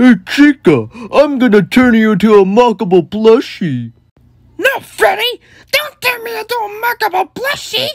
Hey, Chica, I'm gonna turn you into a mockable plushie. No, Freddy! Don't turn me into a mockable plushie!